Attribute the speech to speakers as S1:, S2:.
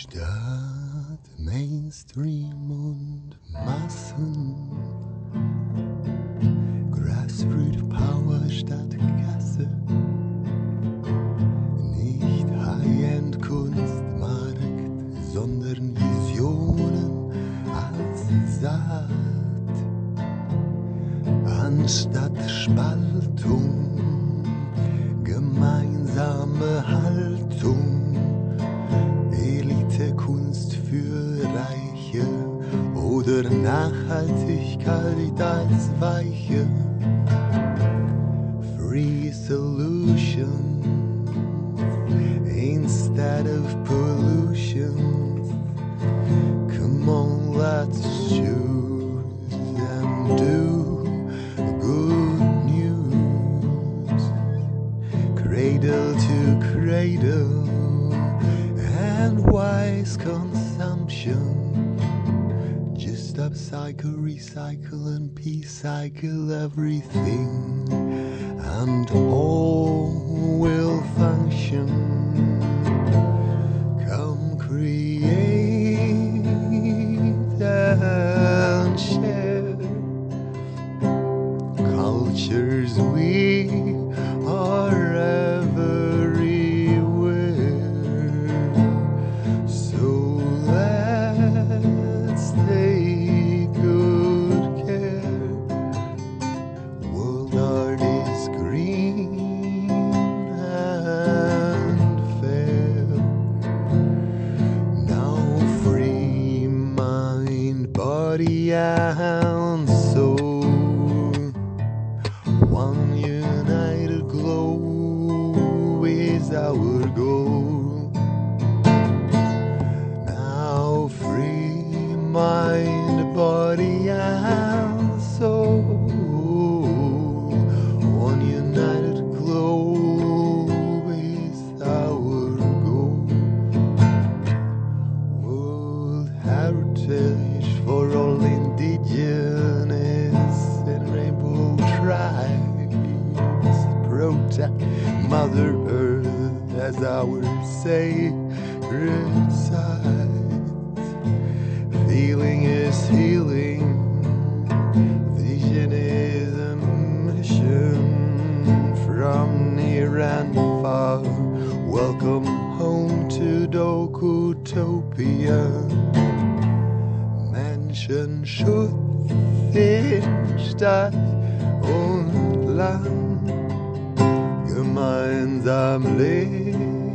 S1: Statt Mainstream und Massen. Grassroot Power statt Kasse. Nicht High-End Kunstmarkt, sondern Visionen als Saat. Anstatt Spaltung, für Reiche oder Nachhaltigkeit als Weiche. Free solutions instead of pollution. Come on, let's choose and do good news. Cradle to cradle and wise consumption. Just upcycle, recycle, and peace cycle everything, and all will function. Come create and share cultures we around so Mother Earth as our sacred site. Feeling is healing. Vision is a mission from near and far. Welcome home to Docitopia. Menschen Schutz in Stadt und Land. Gemeinsam leben